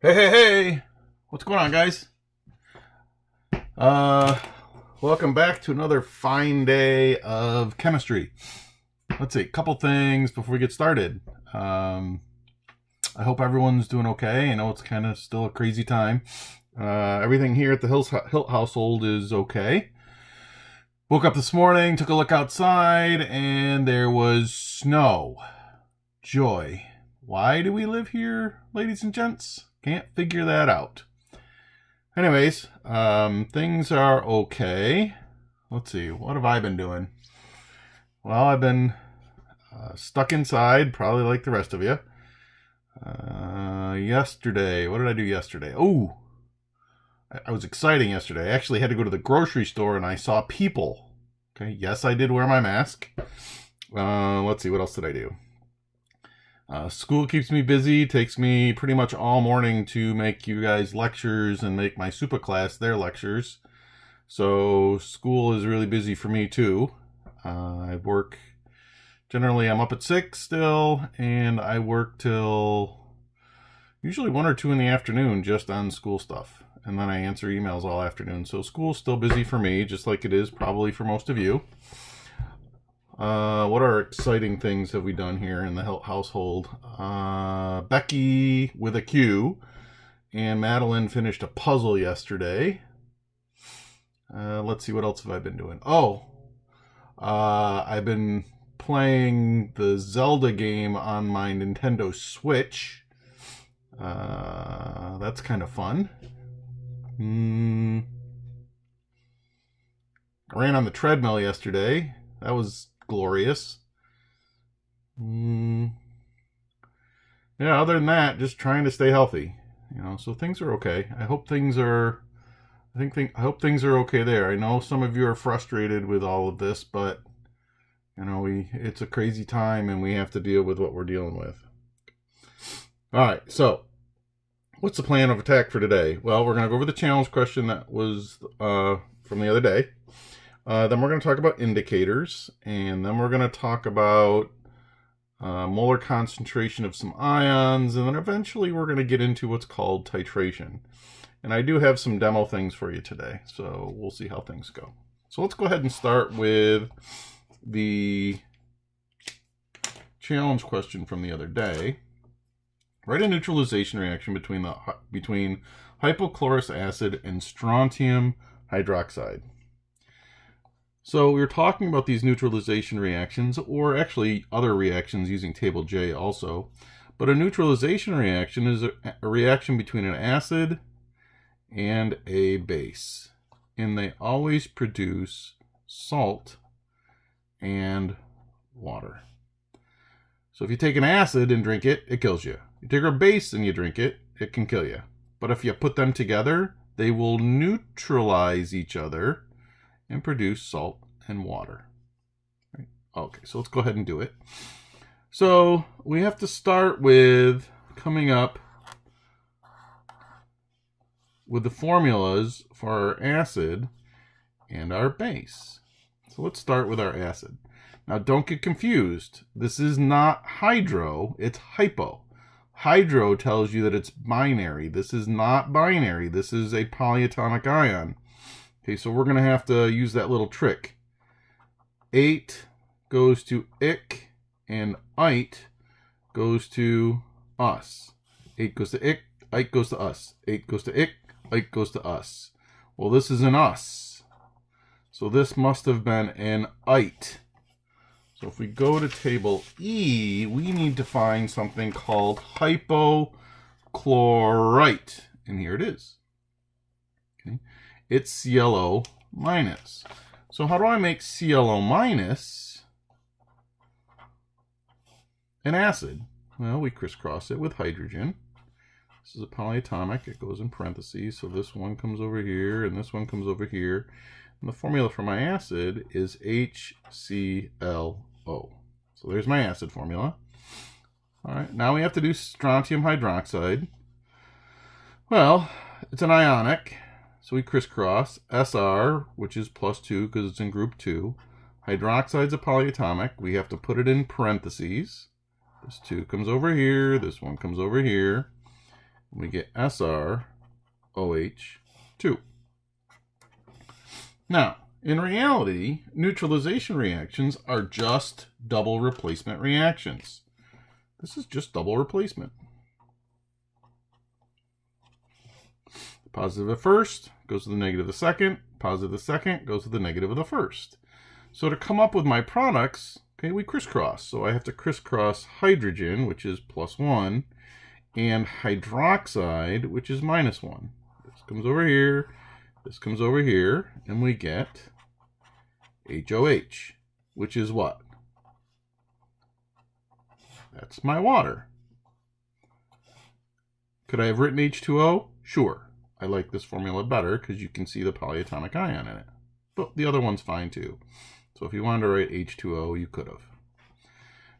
Hey, hey, hey! What's going on, guys? Uh, welcome back to another fine day of chemistry. Let's see, a couple things before we get started. Um, I hope everyone's doing okay. I know it's kind of still a crazy time. Uh, everything here at the Hills, Hilt household is okay. Woke up this morning, took a look outside, and there was snow. Joy. Why do we live here, ladies and gents? Can't figure that out. Anyways, um, things are okay. Let's see, what have I been doing? Well, I've been uh, stuck inside, probably like the rest of you. Uh, yesterday, what did I do yesterday? Oh, I, was exciting yesterday. I actually had to go to the grocery store and I saw people. Okay, yes, I did wear my mask. Uh, let's see, what else did I do? Uh, school keeps me busy, takes me pretty much all morning to make you guys lectures and make my super class their lectures. So school is really busy for me too. Uh, I work, generally I'm up at 6 still, and I work till usually 1 or 2 in the afternoon just on school stuff. And then I answer emails all afternoon. So school's still busy for me, just like it is probably for most of you. Uh, what are exciting things have we done here in the household? Uh, Becky with a Q and Madeline finished a puzzle yesterday. Uh, let's see, what else have I been doing? Oh, uh, I've been playing the Zelda game on my Nintendo Switch. Uh, that's kind of fun. Mm. I ran on the treadmill yesterday. That was glorious. Mm. Yeah, other than that, just trying to stay healthy. You know, so things are okay. I hope things are. I think, I hope things are okay there. I know some of you are frustrated with all of this, but you know, we it's a crazy time and we have to deal with what we're dealing with. All right, so what's the plan of attack for today? Well, we're going to go over the challenge question that was uh, from the other day. Uh, then we're going to talk about indicators, and then we're going to talk about uh, molar concentration of some ions, and then eventually we're going to get into what's called titration. And I do have some demo things for you today, so we'll see how things go. So let's go ahead and start with the challenge question from the other day. Write a neutralization reaction between the between hypochlorous acid and strontium hydroxide. So we are talking about these neutralization reactions, or actually other reactions using table J also. But a neutralization reaction is a, a reaction between an acid and a base. And they always produce salt and water. So if you take an acid and drink it, it kills you. You take a base and you drink it, it can kill you. But if you put them together, they will neutralize each other and produce salt and water. Okay, so let's go ahead and do it. So we have to start with coming up with the formulas for our acid and our base. So let's start with our acid. Now don't get confused. This is not hydro, it's hypo. Hydro tells you that it's binary. This is not binary. This is a polyatomic ion. Okay, so we're going to have to use that little trick. 8 goes to ik, and ite goes to us. 8 goes to ik, ite goes to us. 8 goes to ik, ite goes to us. Well, this is an us. So this must have been an ite. So if we go to table E, we need to find something called hypochlorite. And here it is. Okay it's ClO minus. So how do I make ClO minus an acid? Well, we crisscross it with hydrogen. This is a polyatomic. It goes in parentheses. So this one comes over here, and this one comes over here. And the formula for my acid is HClO. So there's my acid formula. All right, now we have to do strontium hydroxide. Well, it's an ionic. So we crisscross SR, which is plus 2 because it's in group 2. Hydroxide's a polyatomic. We have to put it in parentheses. This 2 comes over here. This one comes over here. We get SrOH2. Now, in reality, neutralization reactions are just double replacement reactions. This is just double replacement. Positive at first goes to the negative of the second. Positive of the second goes to the negative of the first. So to come up with my products, okay, we crisscross. So I have to crisscross hydrogen, which is plus 1, and hydroxide, which is minus 1. This comes over here, this comes over here, and we get HOH, which is what? That's my water. Could I have written H2O? Sure. I like this formula better because you can see the polyatomic ion in it. But the other one's fine too. So if you wanted to write H2O, you could have.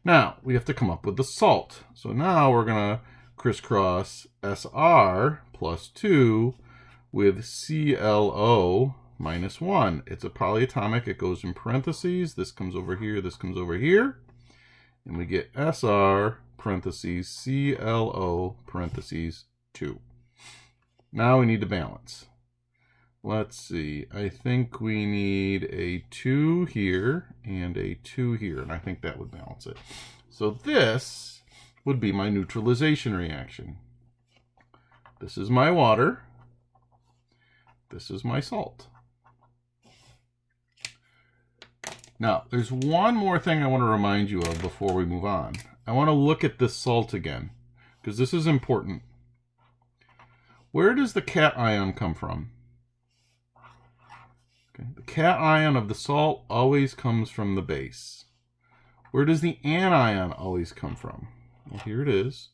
Now, we have to come up with the salt. So now we're going to crisscross Sr plus 2 with ClO minus 1. It's a polyatomic. It goes in parentheses. This comes over here. This comes over here. And we get Sr parentheses ClO parentheses 2. Now we need to balance. Let's see. I think we need a 2 here and a 2 here. And I think that would balance it. So this would be my neutralization reaction. This is my water. This is my salt. Now, there's one more thing I want to remind you of before we move on. I want to look at this salt again, because this is important. Where does the cation come from? Okay. The cation of the salt always comes from the base. Where does the anion always come from? Well, here it is.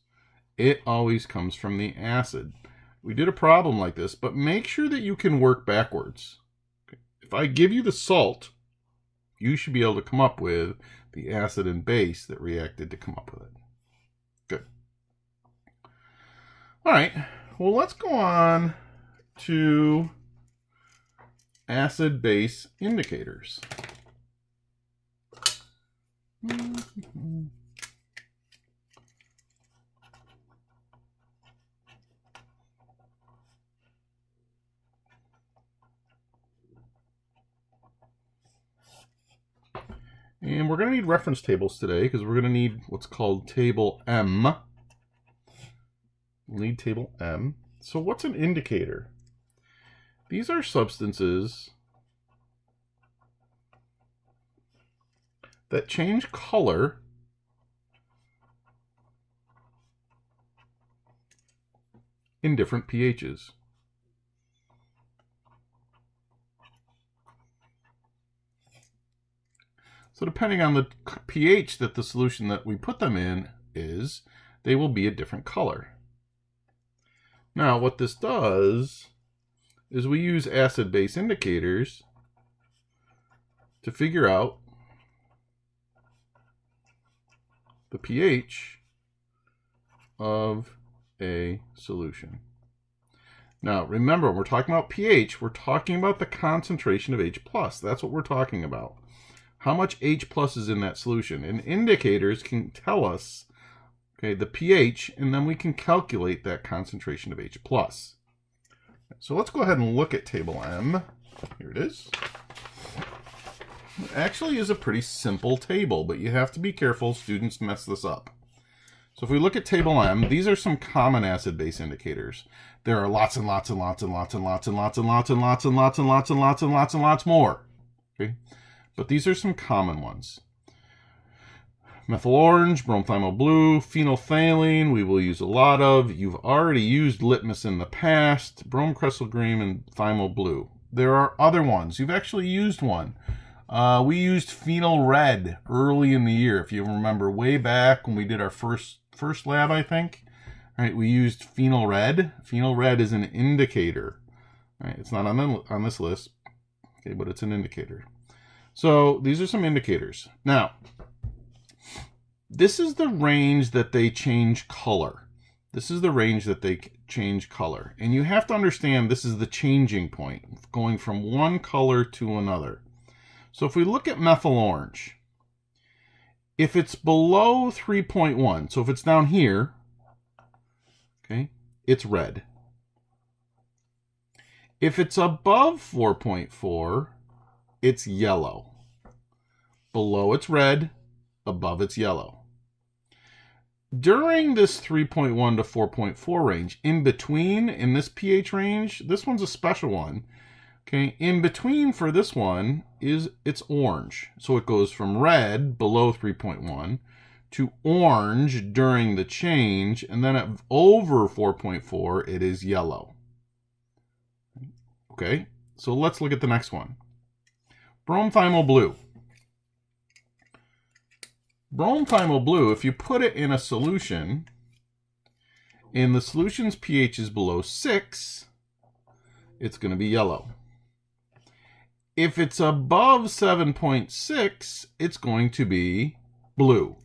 It always comes from the acid. We did a problem like this, but make sure that you can work backwards. Okay. If I give you the salt, you should be able to come up with the acid and base that reacted to come up with it. Good. All right, well, let's go on to acid-base indicators. And we're going to need reference tables today because we're going to need what's called table M. We'll table M. So what's an indicator? These are substances that change color in different pHs. So depending on the pH that the solution that we put them in is, they will be a different color. Now what this does is we use acid-base indicators to figure out the pH of a solution. Now, remember, when we're talking about pH, we're talking about the concentration of H+. plus. That's what we're talking about how much H plus is in that solution. And indicators can tell us, okay, the pH, and then we can calculate that concentration of H plus. So let's go ahead and look at table M. Here it is. It actually is a pretty simple table, but you have to be careful. Students mess this up. So if we look at table M, these are some common acid-base indicators. There are lots and lots and lots and lots and lots and lots and lots and lots and lots and lots and lots and lots and lots more. Okay. But these are some common ones. Methyl orange, bromothymol blue, phenolphthalein, we will use a lot of. You've already used litmus in the past, bromocresol green and thymol blue. There are other ones. You've actually used one. Uh, we used phenol red early in the year. If you remember way back when we did our first first lab, I think. Right, we used phenol red. Phenol red is an indicator. Right, it's not on, the, on this list, okay, but it's an indicator. So these are some indicators. Now, this is the range that they change color. This is the range that they change color. And you have to understand this is the changing point, going from one color to another. So if we look at methyl orange, if it's below 3.1, so if it's down here, okay, it's red. If it's above 4.4, it's yellow. Below it's red, above it's yellow. During this 3.1 to 4.4 range, in between in this pH range, this one's a special one. Okay, in between for this one is it's orange. So it goes from red below 3.1 to orange during the change, and then at over 4.4, it is yellow. Okay, so let's look at the next one. Bromothymol blue. Bromothymol blue, if you put it in a solution, and the solution's pH is below 6, it's going to be yellow. If it's above 7.6, it's going to be blue.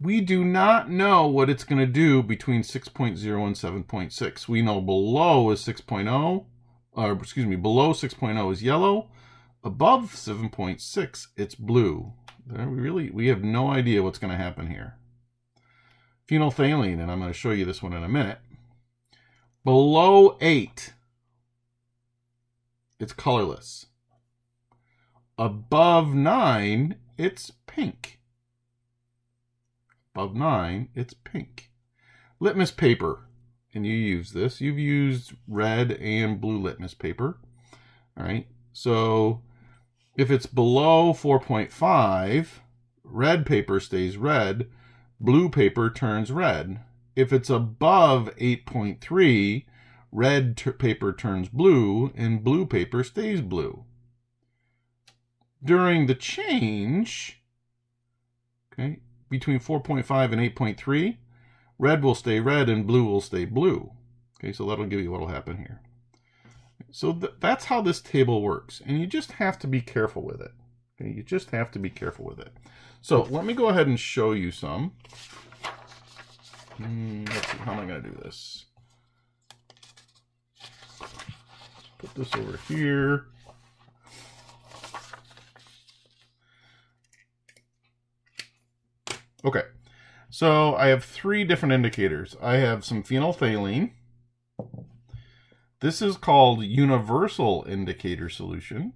We do not know what it's going to do between 6.0 and 7.6. We know below is 6.0, or excuse me, below 6.0 is yellow. Above 7.6, it's blue. Uh, we really, we have no idea what's going to happen here. Phenolphthalein, and I'm going to show you this one in a minute. Below 8, it's colorless. Above 9, it's pink. Above 9, it's pink. Litmus paper, and you use this. You've used red and blue litmus paper. All right, so if it's below 4.5, red paper stays red, blue paper turns red. If it's above 8.3, red paper turns blue and blue paper stays blue. During the change, okay, between 4.5 and 8.3, red will stay red and blue will stay blue. Okay, so that'll give you what will happen here. So th that's how this table works. And you just have to be careful with it. Okay, you just have to be careful with it. So let me go ahead and show you some. Hmm, let's see, how am I going to do this? Put this over here. Okay, so I have three different indicators. I have some phenolphthalein. This is called universal indicator solution.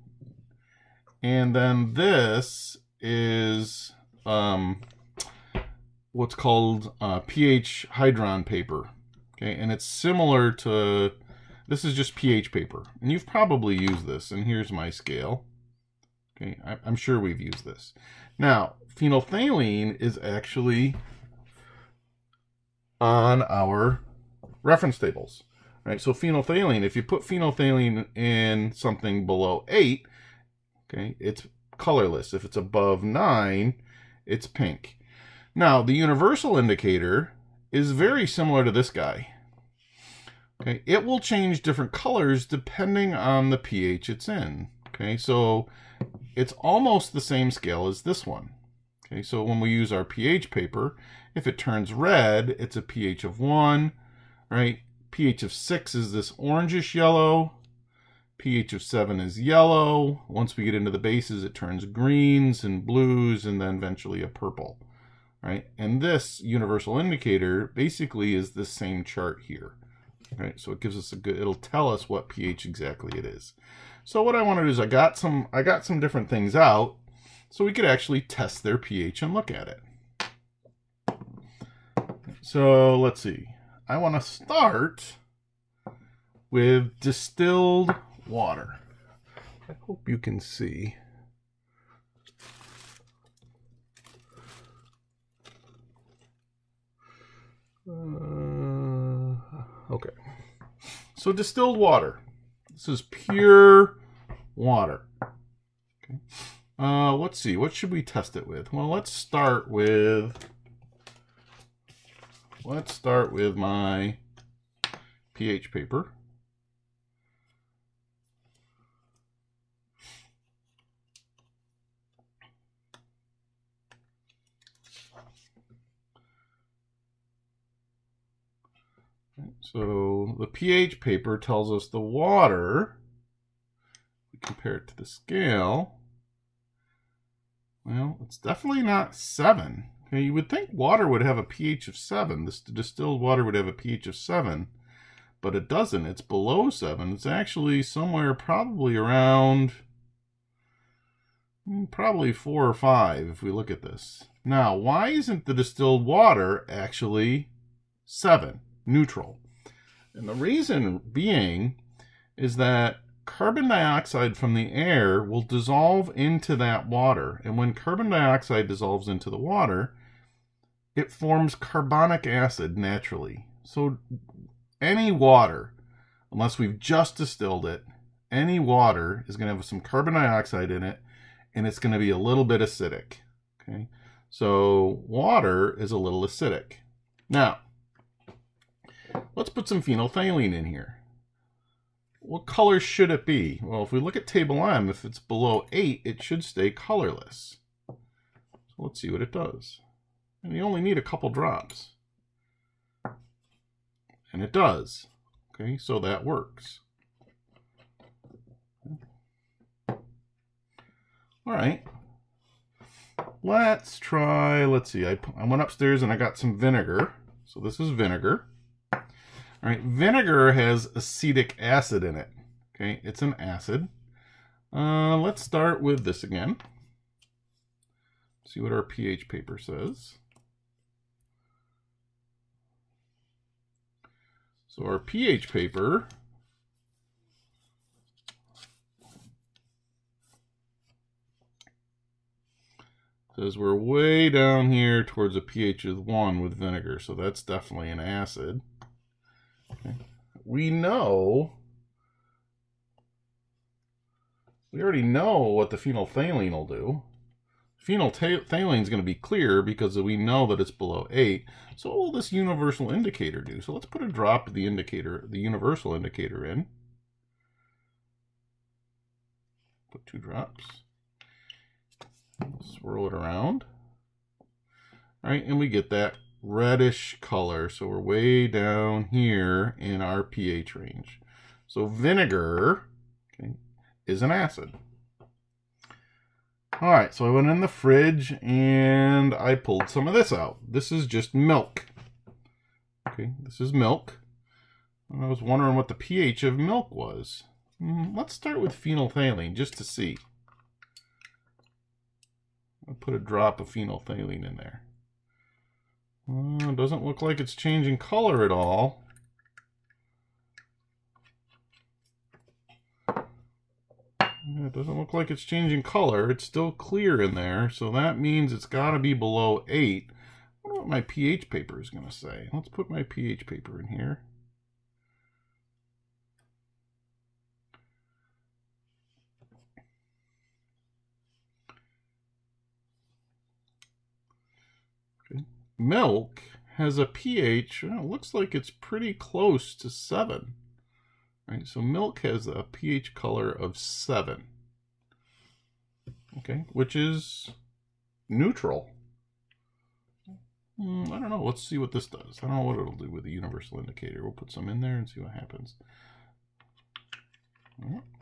And then this is um, what's called uh, pH Hydrion paper. Okay, and it's similar to, this is just pH paper. And you've probably used this, and here's my scale. Okay, I, I'm sure we've used this. Now, phenolphthalein is actually on our reference tables. Right, so phenolphthalein, if you put phenolphthalein in something below 8, okay, it's colorless. If it's above 9, it's pink. Now, the universal indicator is very similar to this guy. Okay, it will change different colors depending on the pH it's in. Okay, so it's almost the same scale as this one. Okay, so when we use our pH paper, if it turns red, it's a pH of 1, right? pH of 6 is this orangish yellow. pH of 7 is yellow. Once we get into the bases, it turns greens and blues and then eventually a purple. Right? And this universal indicator basically is the same chart here. Right? So it gives us a good, it'll tell us what pH exactly it is. So what I want to do is I got some, I got some different things out so we could actually test their pH and look at it. So let's see. I want to start with distilled water. I hope you can see. Uh, okay. So distilled water. This is pure water. Okay. Uh, let's see. What should we test it with? Well, let's start with let's start with my pH paper. So the pH paper tells us the water, we compare it to the scale, well, it's definitely not 7. Okay, you would think water would have a pH of 7. This distilled water would have a pH of 7, but it doesn't. It's below 7. It's actually somewhere probably around hmm, probably 4 or 5 if we look at this. Now, why isn't the distilled water actually 7, neutral? And the reason being is that carbon dioxide from the air will dissolve into that water. And when carbon dioxide dissolves into the water, it forms carbonic acid naturally. So any water, unless we've just distilled it, any water is going to have some carbon dioxide in it, and it's going to be a little bit acidic. Okay. So water is a little acidic. Now, let's put some phenolphthalein in here. What color should it be? Well, if we look at table M, if it's below 8, it should stay colorless. So let's see what it does. And you only need a couple drops. And it does. Okay, so that works. All right, Let's try, let's see, I, I went upstairs and I got some vinegar. So this is vinegar. All right, vinegar has acetic acid in it. Okay, it's an acid. Uh, let's start with this again. See what our pH paper says. So our pH paper says we're way down here towards a pH of 1 with vinegar, so that's definitely an acid. We know, we already know what the phenolphthalein will do. Phenolphthalein is going to be clear because we know that it's below 8. So what will this universal indicator do? So let's put a drop of the indicator, the universal indicator in. Put two drops. Swirl it around. All right, and we get that reddish color. So we're way down here in our pH range. So vinegar okay, is an acid. All right, so I went in the fridge and I pulled some of this out. This is just milk. Okay, this is milk. And I was wondering what the pH of milk was. Hmm, let's start with phenolphthalein just to see. I'll put a drop of phenolphthalein in there. Uh, doesn't look like it's changing color at all. it doesn't look like it's changing color. It's still clear in there, so that means it's got to be below 8. I wonder what my pH paper is going to say. Let's put my pH paper in here. Milk has a pH, well, it looks like it's pretty close to 7. Right, so milk has a pH color of 7. Okay, which is neutral. Mm, I don't know. Let's see what this does. I don't know what it'll do with the universal indicator. We'll put some in there and see what happens.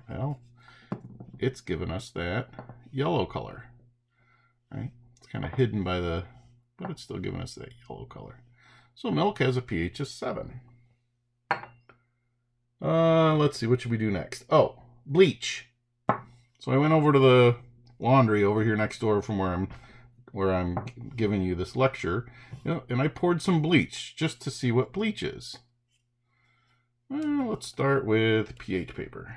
Well, it's given us that yellow color. Right? It's kind of hidden by the but it's still giving us that yellow color. So milk has a pH of 7. Uh, let's see, what should we do next? Oh, bleach. So I went over to the laundry over here next door from where I'm where I'm giving you this lecture, you know, and I poured some bleach just to see what bleach is. Well, let's start with pH paper.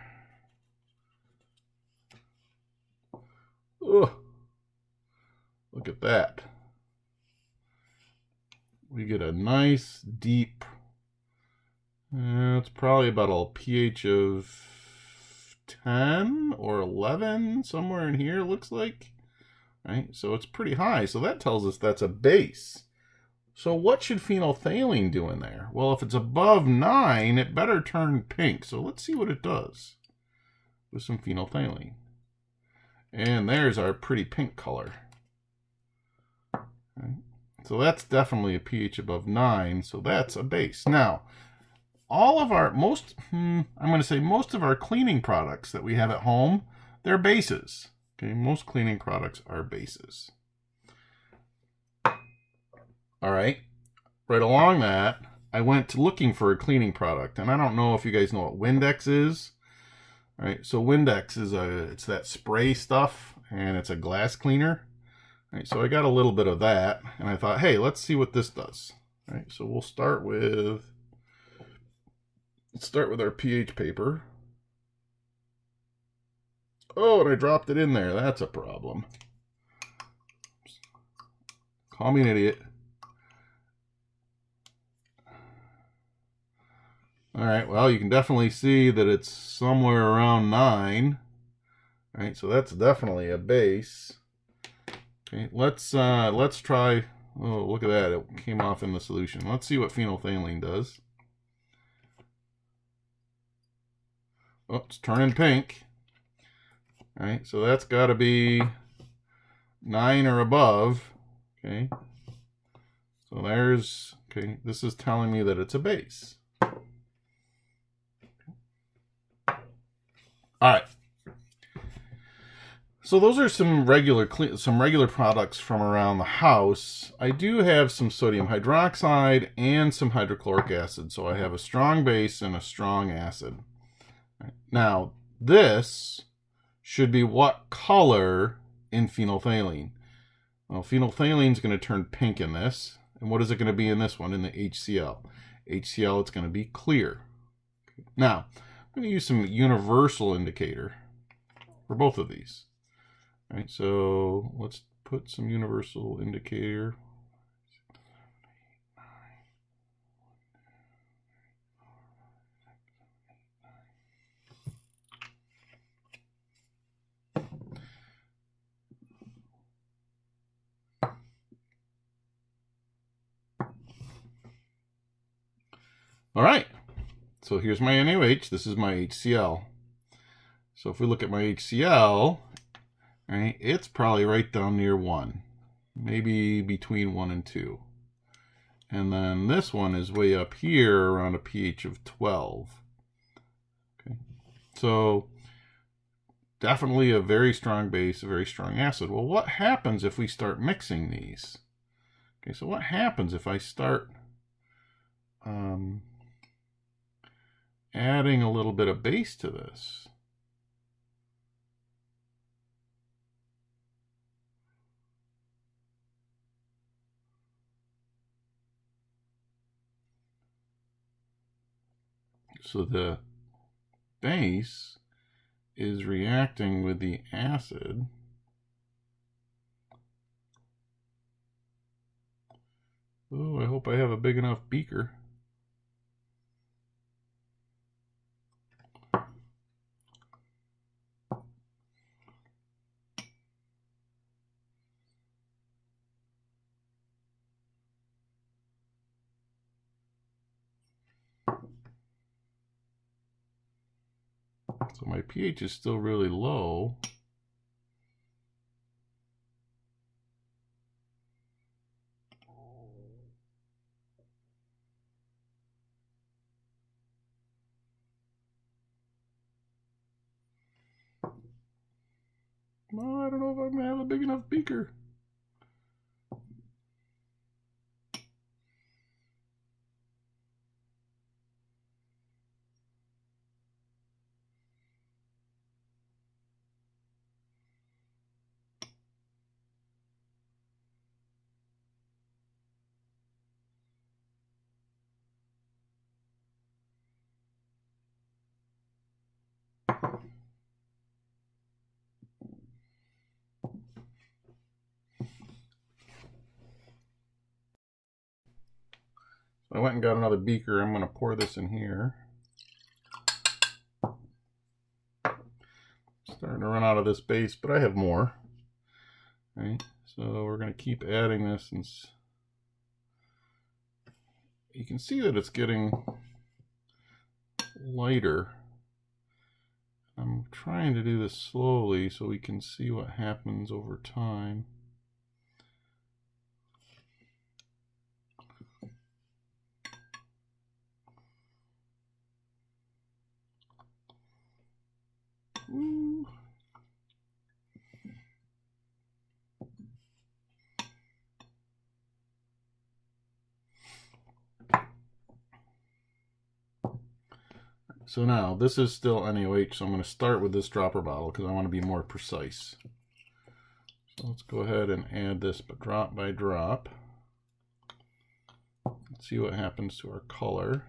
Ugh. Look at that we get a nice deep, uh, it's probably about a pH of 10 or 11, somewhere in here, looks like. Right, so it's pretty high. So that tells us that's a base. So what should phenolphthalein do in there? Well, if it's above 9, it better turn pink. So let's see what it does with some phenolphthalein. And there's our pretty pink color. Right. So that's definitely a pH above 9, so that's a base. Now, all of our, most, hmm, I'm going to say most of our cleaning products that we have at home, they're bases. Okay, most cleaning products are bases. All right. Right along that, I went looking for a cleaning product, and I don't know if you guys know what Windex is. All right, so Windex is a it's that spray stuff, and it's a glass cleaner. All right, so I got a little bit of that, and I thought, hey, let's see what this does. All right, so we'll start with let's start with our pH paper. Oh, and I dropped it in there. That's a problem. Call me an idiot. All right, well, you can definitely see that it's somewhere around 9. All right, so that's definitely a base. Okay, let's uh, let's try, oh, look at that, it came off in the solution. Let's see what phenolphthalein does. Oh, it's turning pink. All right, so that's got to be 9 or above. Okay, so there's, okay, this is telling me that it's a base. All right. So those are some regular some regular products from around the house. I do have some sodium hydroxide and some hydrochloric acid. So I have a strong base and a strong acid. Now, this should be what color in phenolphthalein? Well, phenolphthalein is going to turn pink in this. And what is it going to be in this one, in the HCl? HCl, it's going to be clear. Now, I'm going to use some universal indicator for both of these. All right, so let's put some universal indicator. All right. So here's my NaOH. This is my HCl. So if we look at my HCl, right, it's probably right down near 1. Maybe between 1 and 2. And then this one is way up here around a pH of 12. Okay. So definitely a very strong base, a very strong acid. Well, what happens if we start mixing these? Okay, so what happens if I start um, adding a little bit of base to this. So the base is reacting with the acid. Oh, I hope I have a big enough beaker. So my pH is still really low. Well, I don't know if I'm going to have a big enough beaker. I went and got another beaker. I'm going to pour this in here. Starting to run out of this base, but I have more. Right, so we're going to keep adding this, and you can see that it's getting lighter. I'm trying to do this slowly so we can see what happens over time. So now this is still NaOH, so I'm going to start with this dropper bottle because I want to be more precise. So let's go ahead and add this but drop by drop. Let's see what happens to our color.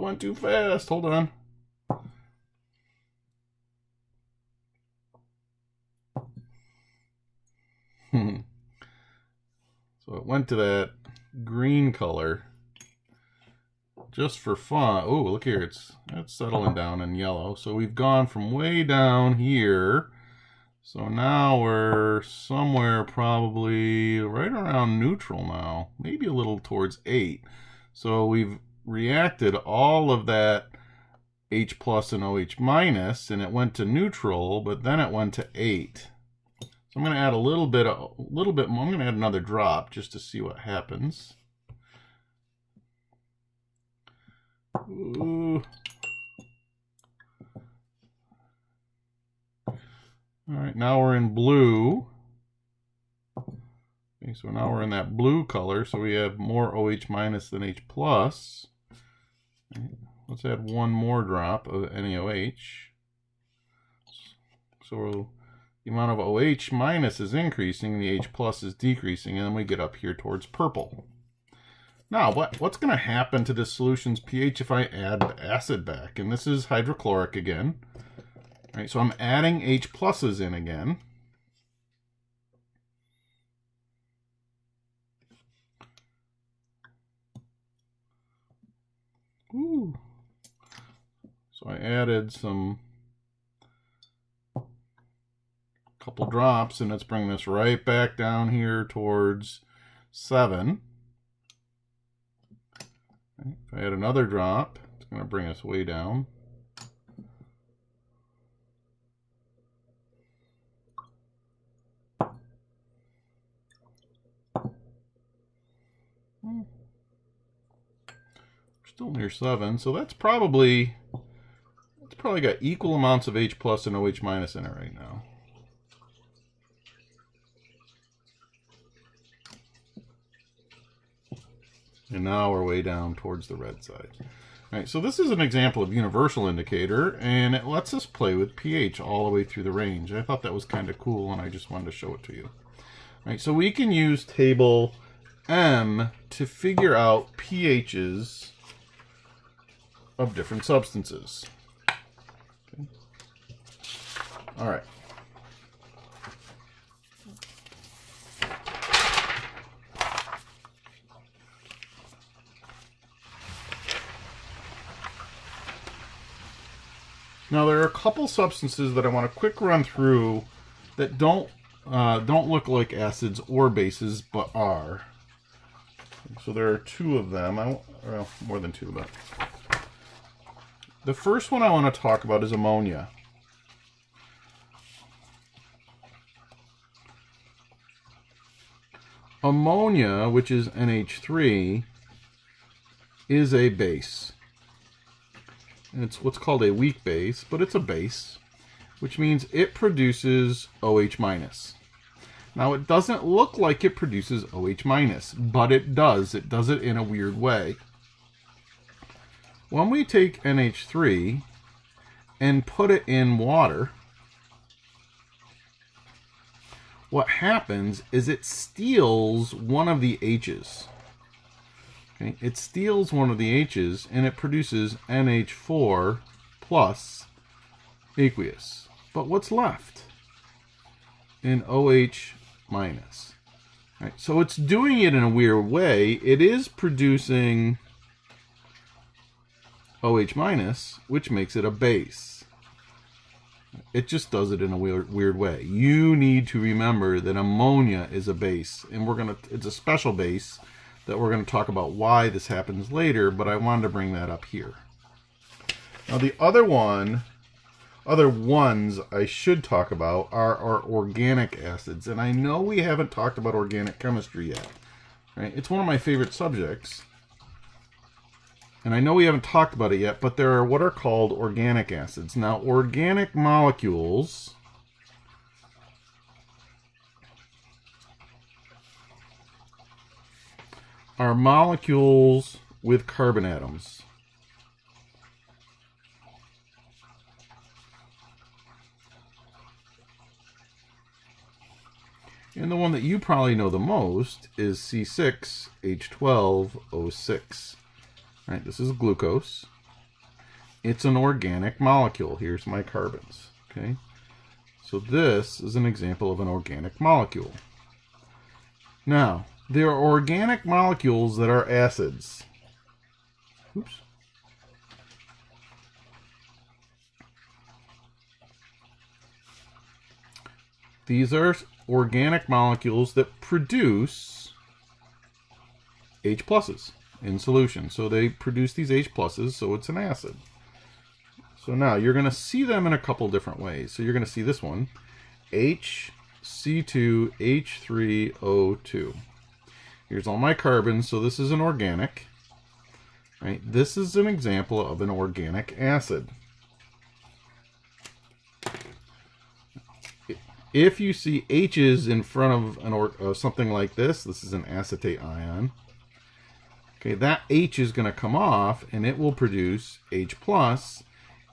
It went too fast. Hold on. so it went to that green color just for fun. Oh, look here. It's, it's settling down in yellow. So we've gone from way down here. So now we're somewhere probably right around neutral now. Maybe a little towards 8. So we've reacted all of that H plus and OH minus, and it went to neutral, but then it went to 8. So I'm going to add a little bit, a little bit more. I'm going to add another drop just to see what happens. Ooh. All right, now we're in blue. Okay, so now we're in that blue color, so we have more OH minus than H plus. Let's add one more drop of NaOH. So the amount of OH minus is increasing, the H plus is decreasing, and then we get up here towards purple. Now, what, what's going to happen to this solution's pH if I add acid back? And this is hydrochloric again. All right, so I'm adding H pluses in again. Ooh. So I added some couple drops and let's bring this right back down here towards 7. If I add another drop, it's going to bring us way down. Still near 7, so that's probably it's probably got equal amounts of H plus and OH minus in it right now. And now we're way down towards the red side. All right, so this is an example of universal indicator, and it lets us play with pH all the way through the range. I thought that was kind of cool, and I just wanted to show it to you. All right, so we can use table M to figure out pHs of different substances. Okay. All right. Now there are a couple substances that I want to quick run through that don't uh, don't look like acids or bases, but are. So there are two of them. I well, more than two, but the first one I want to talk about is ammonia. Ammonia, which is NH3, is a base. And it's what's called a weak base, but it's a base, which means it produces OH minus. Now it doesn't look like it produces OH minus, but it does. It does it in a weird way. When we take NH3 and put it in water, what happens is it steals one of the H's. Okay? It steals one of the H's and it produces NH4 plus aqueous. But what's left? An OH minus. Right, so it's doing it in a weird way. It is producing OH minus, which makes it a base. It just does it in a weird, weird way. You need to remember that ammonia is a base, and we're gonna. It's a special base that we're going to talk about why this happens later, but I wanted to bring that up here. Now the other one, other ones I should talk about are organic acids, and I know we haven't talked about organic chemistry yet. Right? It's one of my favorite subjects. And I know we haven't talked about it yet, but there are what are called organic acids. Now, organic molecules are molecules with carbon atoms. And the one that you probably know the most is C6H12O6. Right, this is glucose. It's an organic molecule. Here's my carbons. Okay, so this is an example of an organic molecule. Now, there are organic molecules that are acids. Oops. These are organic molecules that produce H pluses in solution. So they produce these H pluses, so it's an acid. So now you're going to see them in a couple different ways. So you're going to see this one, HC2H3O2. Here's all my carbons, so this is an organic. Right? This is an example of an organic acid. If you see H's in front of an or uh, something like this, this is an acetate ion. Okay, that H is going to come off and it will produce H plus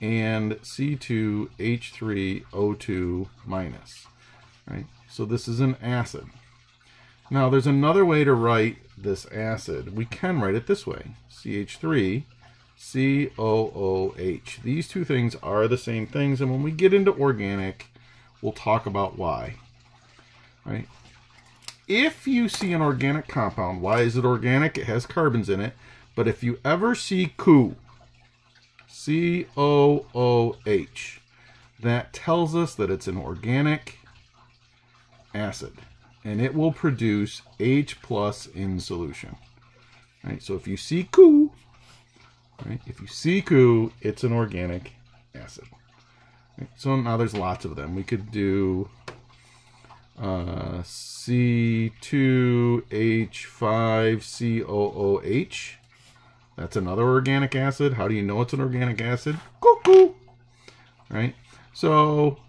and C2H3O2 minus. Right? So this is an acid. Now there's another way to write this acid. We can write it this way. CH3 COOH. These two things are the same things and when we get into organic, we'll talk about why. Right? If you see an organic compound, why is it organic? It has carbons in it. But if you ever see COOH, C-O-O-H, that tells us that it's an organic acid. And it will produce H plus in solution. Right, so if you see COOH, right, if you see COOH, it's an organic acid. Right, so now there's lots of them. We could do uh, C2H5COOH. That's another organic acid. How do you know it's an organic acid? Cuckoo! Right? So,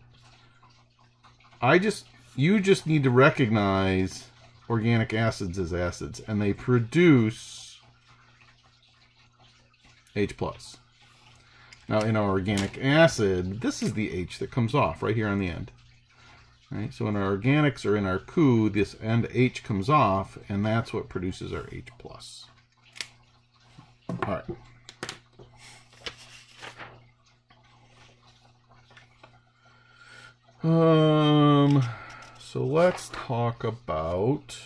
I just, you just need to recognize organic acids as acids, and they produce H+. plus. Now, in our organic acid, this is the H that comes off right here on the end. Right? So in our organics or in our COOH, this end H comes off, and that's what produces our H+. plus. All right. Um, so let's talk about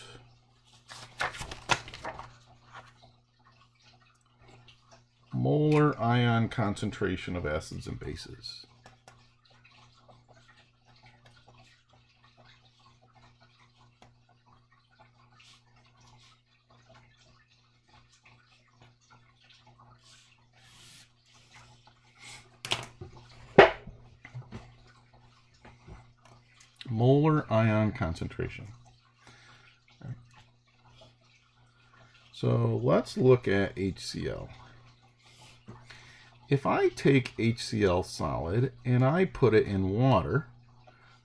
molar ion concentration of acids and bases. Molar ion concentration. So let's look at HCl. If I take HCl solid and I put it in water,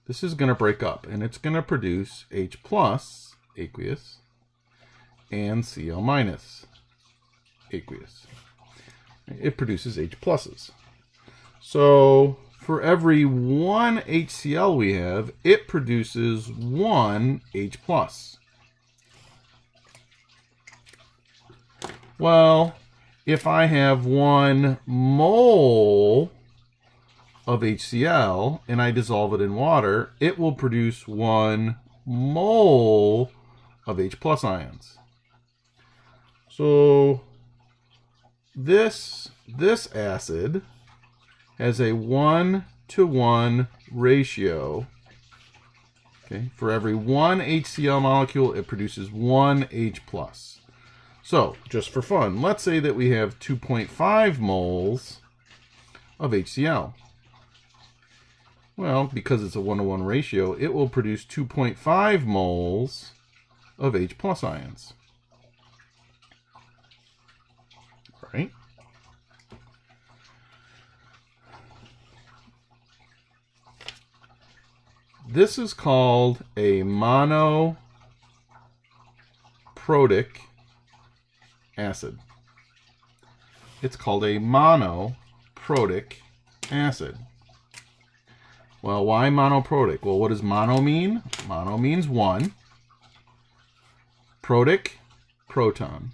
this is going to break up and it's going to produce H plus aqueous and Cl minus aqueous. It produces H pluses. So for every one HCl we have, it produces one H+. plus. Well, if I have one mole of HCl and I dissolve it in water, it will produce one mole of H plus ions. So this, this acid has a 1 to 1 ratio. Okay, for every one HCl molecule, it produces one H+. plus. So, just for fun, let's say that we have 2.5 moles of HCl. Well, because it's a 1 to 1 ratio, it will produce 2.5 moles of H plus ions. Right. This is called a monoprotic acid. It's called a monoprotic acid. Well, why monoprotic? Well, what does mono mean? Mono means one. Protic, proton.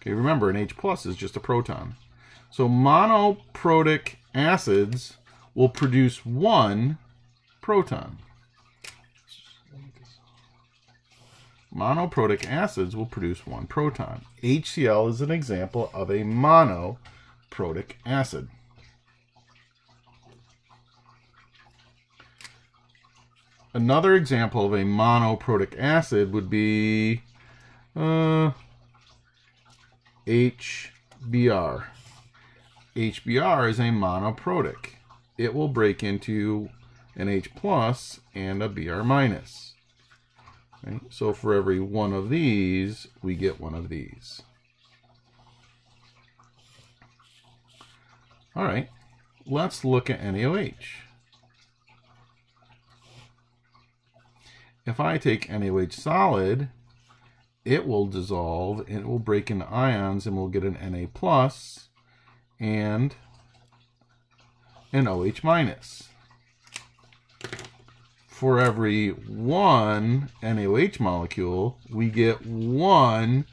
Okay, remember an H plus is just a proton. So monoprotic acids will produce one proton. Monoprotic acids will produce one proton. HCl is an example of a monoprotic acid. Another example of a monoprotic acid would be uh, HBr. HBr is a monoprotic. It will break into an H plus and a Br minus. Right? So for every one of these, we get one of these. All right, let's look at NaOH. If I take NaOH solid, it will dissolve and it will break into ions and we'll get an Na plus and an OH minus. For every one NaOH molecule, we get one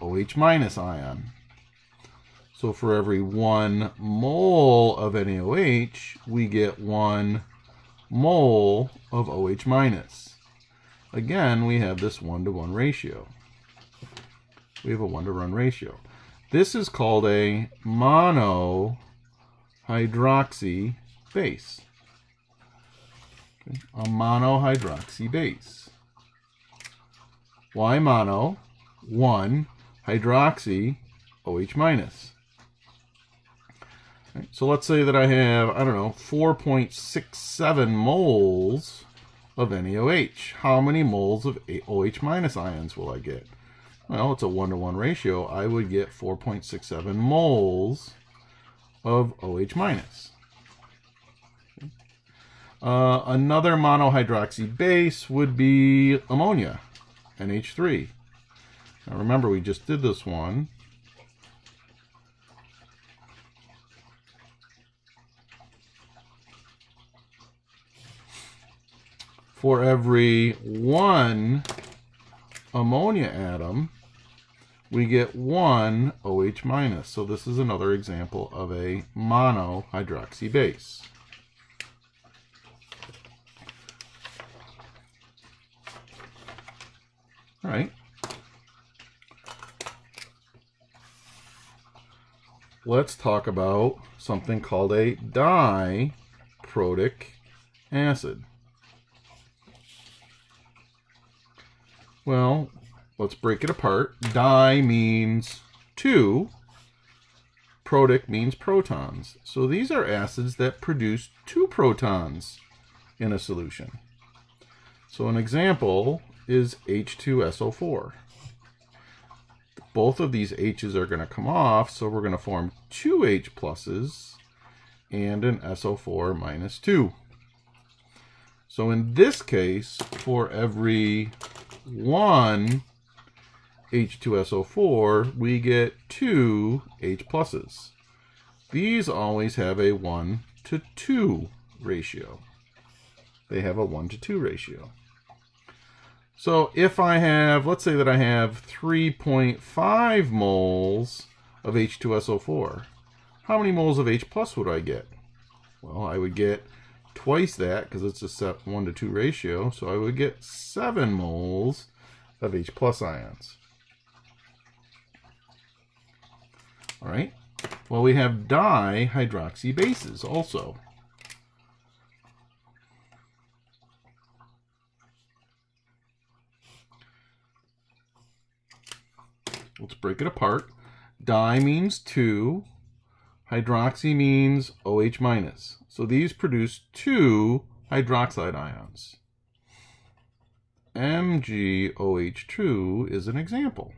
OH minus ion. So for every one mole of NaOH, we get one mole of OH minus. Again, we have this one-to-one -one ratio. We have a one-to-one ratio. This is called a monohydroxy base. A monohydroxy base. Why mono? 1 hydroxy OH minus. So let's say that I have, I don't know, 4.67 moles of NaOH. How many moles of OH minus ions will I get? Well, it's a one-to-one -one ratio. I would get 4.67 moles of OH minus. Uh, another monohydroxy base would be ammonia, NH3. Now remember, we just did this one. for every one ammonia atom, we get one OH minus. So this is another example of a monohydroxy base. All right. Let's talk about something called a diprotic acid. Well, let's break it apart. Di means two. Protic means protons. So these are acids that produce two protons in a solution. So an example is H2SO4. Both of these H's are going to come off, so we're going to form two H pluses and an SO4 minus 2. So in this case, for every one H2SO4, we get two H pluses. These always have a 1 to 2 ratio. They have a 1 to 2 ratio. So if I have, let's say that I have 3.5 moles of H2SO4, how many moles of H plus would I get? Well, I would get twice that because it's a set 1 to 2 ratio. So I would get 7 moles of H plus ions. All right. Well, we have dihydroxy bases also. Let's break it apart. Di means 2. Hydroxy means OH minus. So these produce two hydroxide ions. MgOH2 is an example.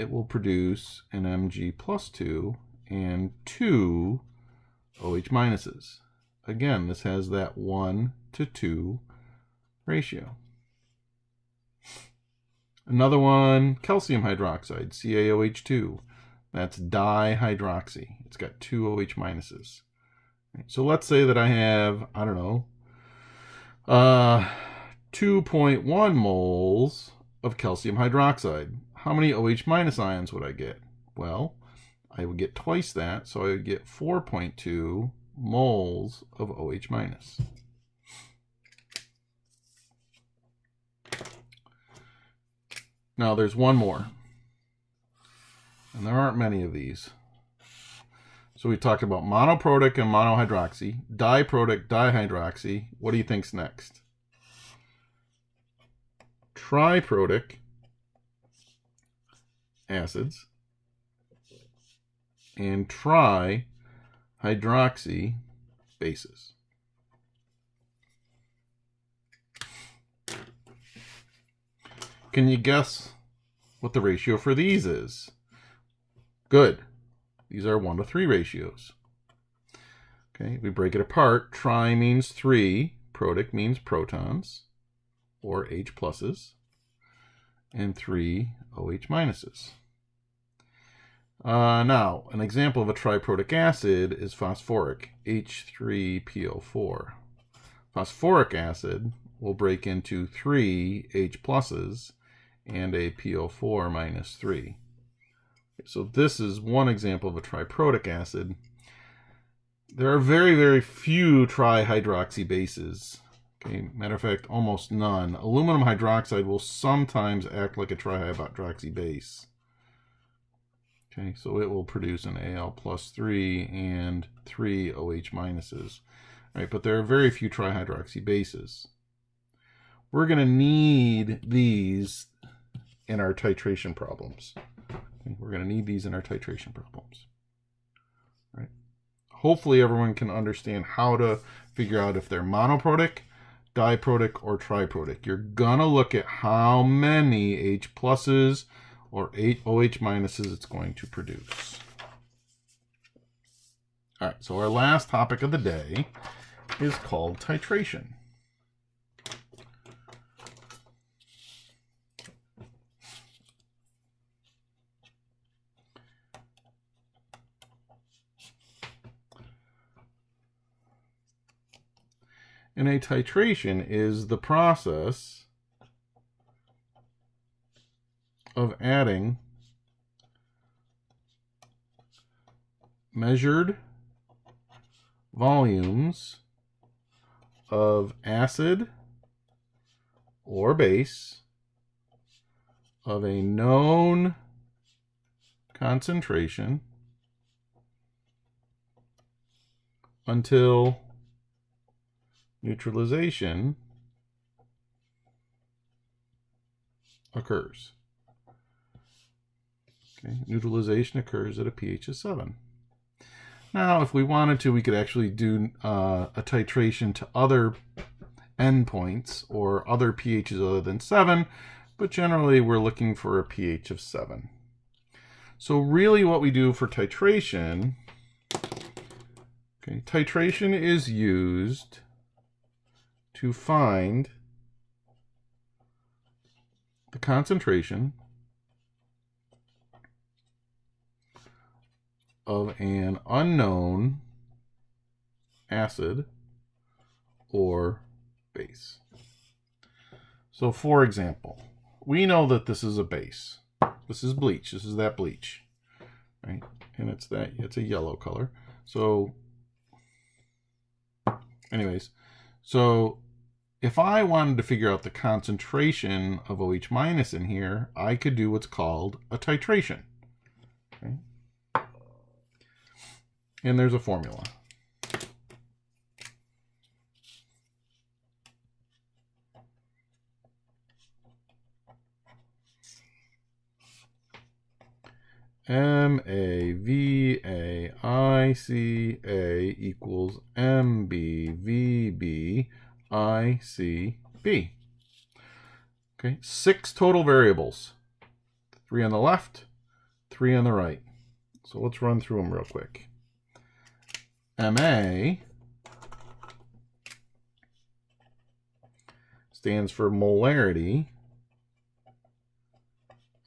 it will produce an Mg plus 2 and two OH minuses. Again, this has that 1 to 2 ratio. Another one, calcium hydroxide, CaOH2. That's dihydroxy. It's got two OH minuses. So let's say that I have, I don't know, uh, 2.1 moles of calcium hydroxide. How many OH minus ions would I get? Well, I would get twice that, so I would get 4.2 moles of OH minus. Now there's one more. And there aren't many of these. So we talked about monoprotic and monohydroxy, diprotic, dihydroxy. What do you think's next? Triprotic acids and trihydroxy bases. Can you guess what the ratio for these is? Good. These are 1 to 3 ratios. Okay, we break it apart, tri means 3, protic means protons, or H pluses, and 3 OH minuses. Uh, now, an example of a triprotic acid is phosphoric, H3PO4. Phosphoric acid will break into 3 H pluses and a PO4 minus 3. So this is one example of a triprotic acid. There are very, very few trihydroxy bases. Okay, matter of fact, almost none. Aluminum hydroxide will sometimes act like a trihydroxy base. Okay, so it will produce an Al plus 3 and 3 OH minuses. All right, but there are very few trihydroxy bases. We're going to need these in our titration problems. We're going to need these in our titration problems. Right. Hopefully everyone can understand how to figure out if they're monoprotic, diprotic, or triprotic. You're going to look at how many H pluses or 8 OH minuses it's going to produce. All right, so our last topic of the day is called titration. And a titration is the process of adding measured volumes of acid or base of a known concentration until neutralization occurs. Okay, neutralization occurs at a pH of 7. Now, if we wanted to, we could actually do uh, a titration to other endpoints or other pHs other than 7, but generally we're looking for a pH of 7. So really what we do for titration, okay, titration is used to find the concentration of an unknown acid or base. So for example, we know that this is a base. This is bleach. This is that bleach. Right? And it's that it's a yellow color. So anyways, so if I wanted to figure out the concentration of OH minus in here, I could do what's called a titration. Okay? And there's a formula. M A V A I C A equals M B V B I C B. Okay, six total variables. Three on the left, three on the right. So let's run through them real quick. MA stands for molarity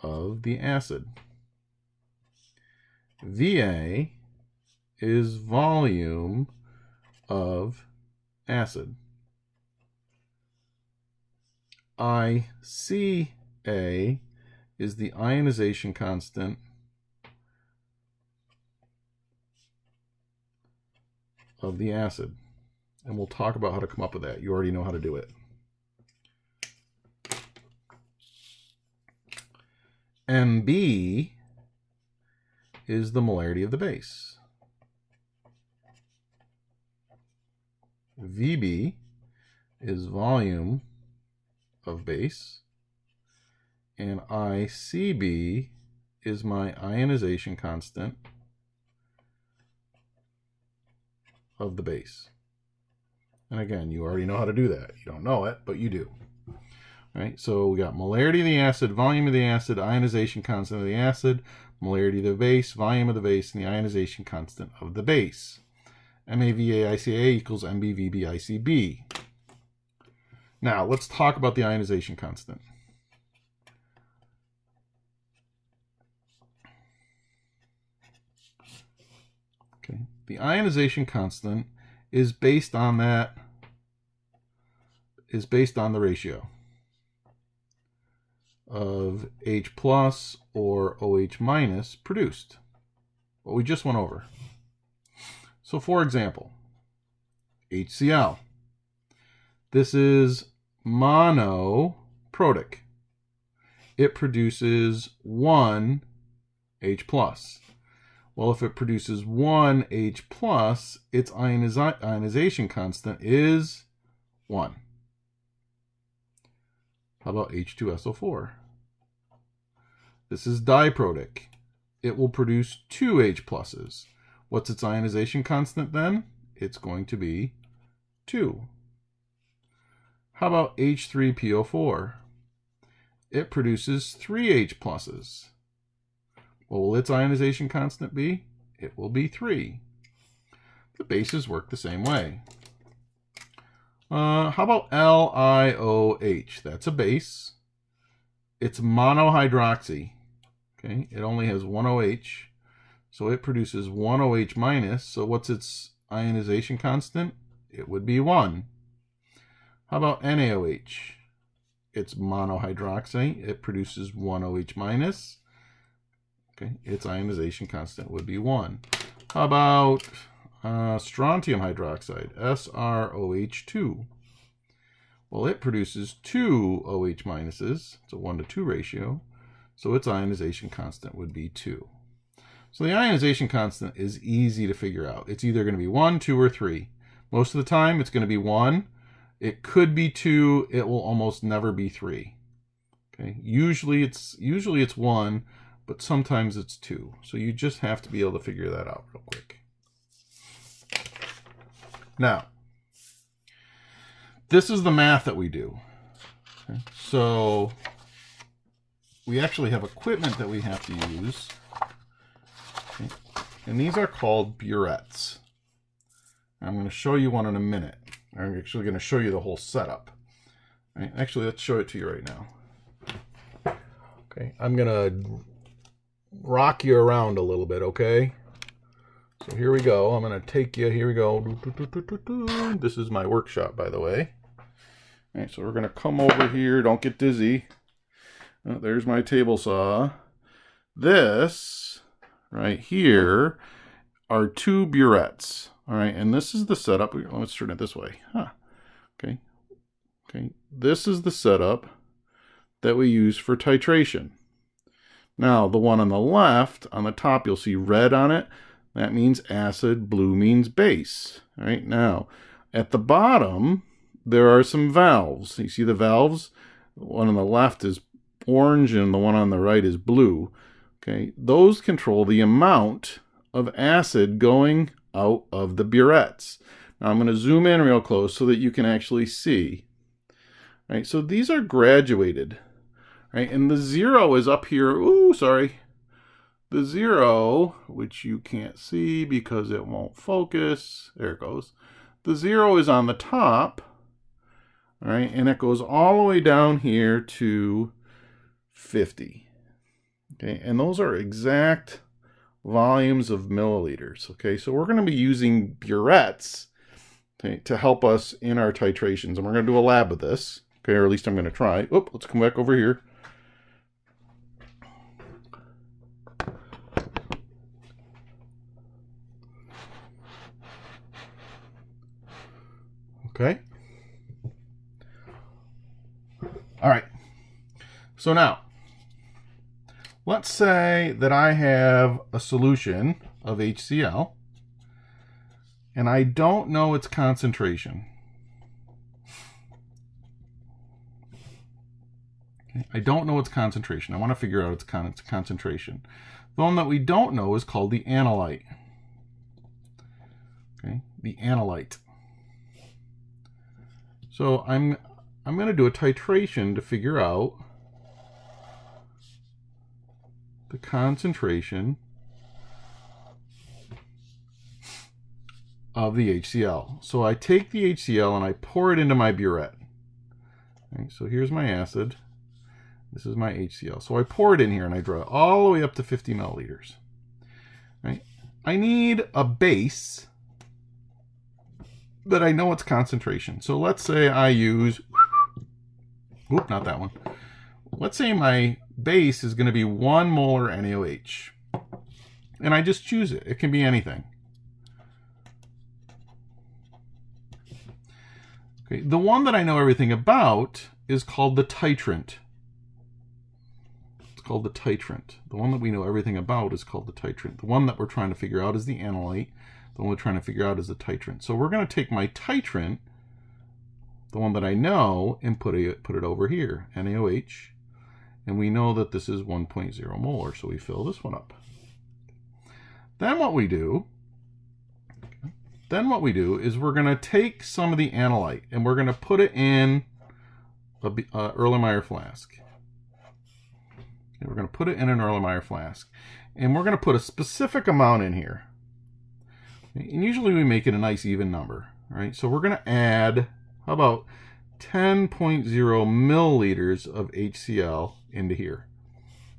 of the acid. VA is volume of acid. ICA is the ionization constant of the acid. And we'll talk about how to come up with that. You already know how to do it. MB is the molarity of the base. VB is volume of base. And ICB is my ionization constant of the base. And again, you already know how to do that. You don't know it, but you do. All right, so we got molarity of the acid, volume of the acid, ionization constant of the acid, molarity of the base, volume of the base, and the ionization constant of the base. MAVAICA equals MBVBICB. Now, let's talk about the ionization constant. Okay, the ionization constant is based on that is based on the ratio of H plus or OH minus produced, what we just went over. So for example, HCl. This is monoprotic. It produces one H plus. Well, if it produces one H plus, its ionization constant is 1. How about H2SO4? This is diprotic. It will produce two H pluses. What's its ionization constant then? It's going to be 2. How about H3PO4? It produces three H pluses. What will its ionization constant be? It will be 3. The bases work the same way. Uh, how about LiOH? That's a base. It's monohydroxy. Okay, it only has one OH, so it produces one OH minus. So what's its ionization constant? It would be 1. How about NaOH? It's monohydroxy. It produces one OH minus. Okay, its ionization constant would be 1. How about uh, strontium hydroxide, SrOH2? Well, it produces two OH minuses. It's a 1 to 2 ratio. So its ionization constant would be 2. So the ionization constant is easy to figure out. It's either going to be 1, 2, or 3. Most of the time, it's going to be 1. It could be 2. It will almost never be 3. Okay. Usually it's usually it's 1, but sometimes it's 2. So you just have to be able to figure that out real quick. Now, this is the math that we do. Okay. So we actually have equipment that we have to use. Okay. And these are called burettes. I'm going to show you one in a minute. I'm actually going to show you the whole setup. Right. Actually, let's show it to you right now. Okay, I'm going to rock you around a little bit, okay? So here we go. I'm going to take you, here we go. This is my workshop, by the way. All right, so we're going to come over here. Don't get dizzy. Oh, there's my table saw. This right here are two burettes. All right, and this is the setup. Oh, let's turn it this way. Huh. Okay. Okay. This is the setup that we use for titration. Now, the one on the left, on the top, you'll see red on it. That means acid, blue means base. All right, now, at the bottom, there are some valves. You see the valves? The one on the left is orange and the one on the right is blue. Okay, those control the amount of acid going out of the burettes. Now I'm going to zoom in real close so that you can actually see. Right, so these are graduated. Right, and the zero is up here. Ooh, sorry. The zero, which you can't see because it won't focus, there it goes. The zero is on the top, all right, and it goes all the way down here to 50. Okay, and those are exact volumes of milliliters. Okay, so we're going to be using burettes okay, to help us in our titrations, and we're going to do a lab of this. Okay, or at least I'm going to try. Oop, let's come back over here. Okay. All right. So now, let's say that I have a solution of HCl and I don't know its concentration. I don't know its concentration. I want to figure out its, its concentration. The one that we don't know is called the analyte. Okay, the analyte. So I'm I'm going to do a titration to figure out the concentration of the HCl. So I take the HCl and I pour it into my burette. So here's my acid. This is my HCl. So I pour it in here and I draw it all the way up to 50 milliliters. Right? I need a base that I know its concentration. So let's say I use, whoop, not that one. Let's say my base is going to be one molar NaOH. And I just choose it. It can be anything. Okay, the one that I know everything about is called the titrant. It's called the titrant. The one that we know everything about is called the titrant. The one that we're trying to figure out is the analyte. The one we're trying to figure out is the titrant. So we're going to take my titrant, the one that I know, and put it, put it over here, NaOH. And we know that this is 1.0 molar, so we fill this one up. Then what we do, then what we do is we're going to take some of the analyte and we're going to put it in a Erlenmeyer flask. And we're going to put it in an Erlenmeyer flask. And we're going to put a specific amount in here. And usually we make it a nice even number, right? So we're going to add, how about 10.0 milliliters of HCl into here.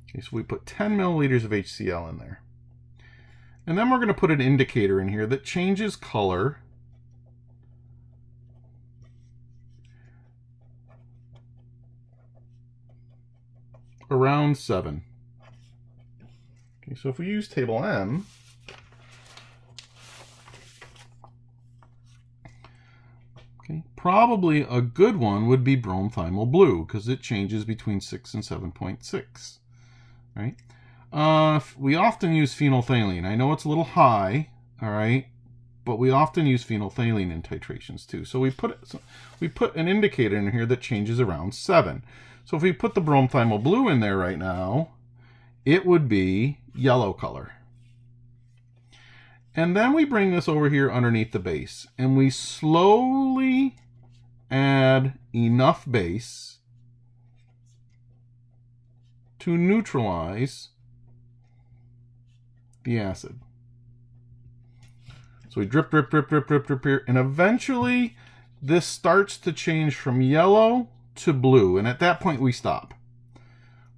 Okay, so we put 10 milliliters of HCl in there. And then we're going to put an indicator in here that changes color around 7. Okay, so if we use table M, Okay, probably a good one would be bromothymol blue because it changes between 6 and 7.6, right? Uh, we often use phenolphthalein. I know it's a little high, all right, but we often use phenolphthalein in titrations too. So we put so we put an indicator in here that changes around 7. So if we put the bromothymol blue in there right now, it would be yellow color. And then we bring this over here underneath the base and we slowly add enough base to neutralize the acid. So we drip, drip, drip, drip, drip, drip here, and eventually this starts to change from yellow to blue, and at that point we stop.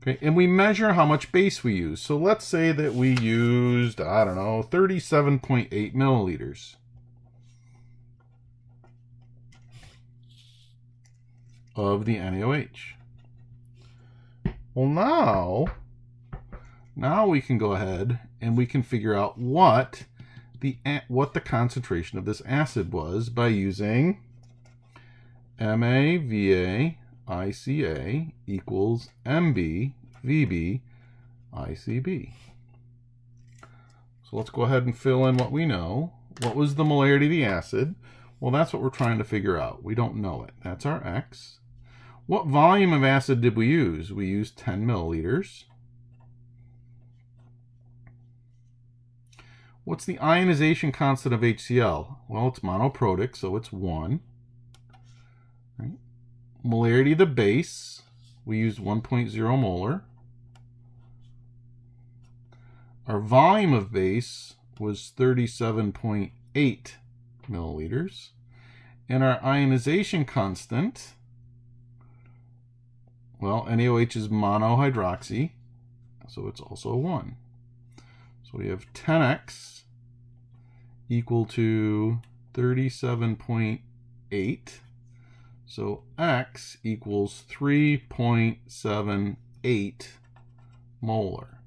Okay, and we measure how much base we use. So let's say that we used, I don't know, 37.8 milliliters. Of the NaOH. Well, now, now we can go ahead and we can figure out what the what the concentration of this acid was by using MAVAICA equals MBVBICB. So let's go ahead and fill in what we know. What was the molarity of the acid? Well, that's what we're trying to figure out. We don't know it. That's our X. What volume of acid did we use? We used 10 milliliters. What's the ionization constant of HCl? Well, it's monoprotic, so it's 1 molarity of the base, we used 1.0 molar. our volume of base was 37.8 milliliters. And our ionization constant, well, NaOH is monohydroxy, so it's also a 1. So we have 10x equal to 37.8. So x equals 3.78 molar.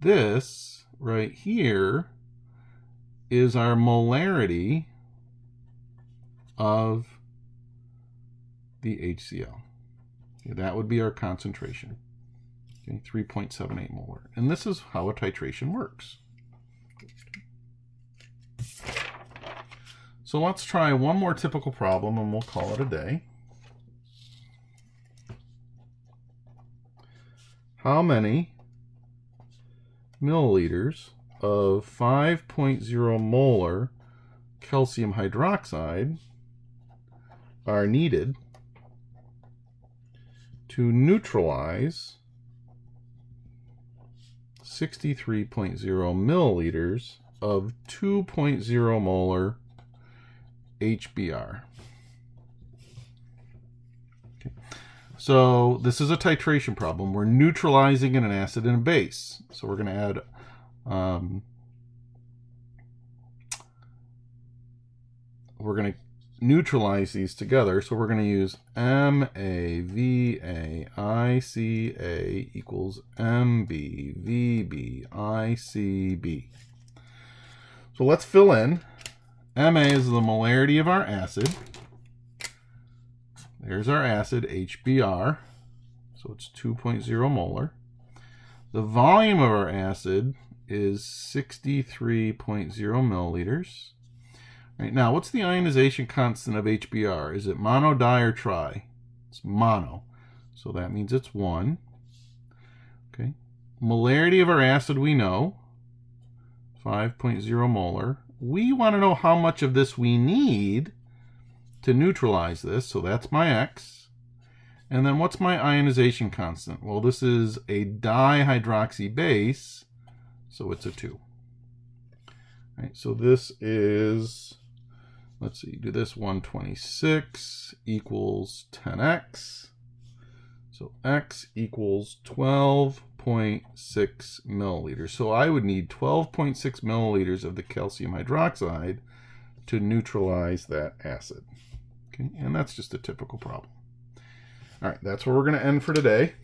This right here is our molarity of the HCl. Okay, that would be our concentration. Okay, 3.78 molar. And this is how a titration works. So let's try one more typical problem and we'll call it a day. How many milliliters of 5.0 molar calcium hydroxide are needed to neutralize 63.0 milliliters of 2.0 molar HBr. Okay. So this is a titration problem. We're neutralizing an acid and a base. So we're going to add um, we're going to neutralize these together. So we're going to use MAVAICA equals MBVBICB. So let's fill in. Ma is the molarity of our acid. There's our acid, HBr. So it's 2.0 molar. The volume of our acid is 63.0 milliliters. Right now, what's the ionization constant of HBr? Is it mono, di, or tri? It's mono. So that means it's 1. Okay. Molarity of our acid we know. 5.0 molar. We want to know how much of this we need to neutralize this. So that's my X. And then what's my ionization constant? Well, this is a dihydroxy base, so it's a 2. All right, so this is let's see, do this 126 equals 10x. So x equals 12.6 milliliters. So I would need 12.6 milliliters of the calcium hydroxide to neutralize that acid. Okay, and that's just a typical problem. All right, that's where we're going to end for today.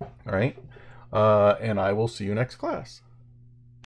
All right, uh, and I will see you next class.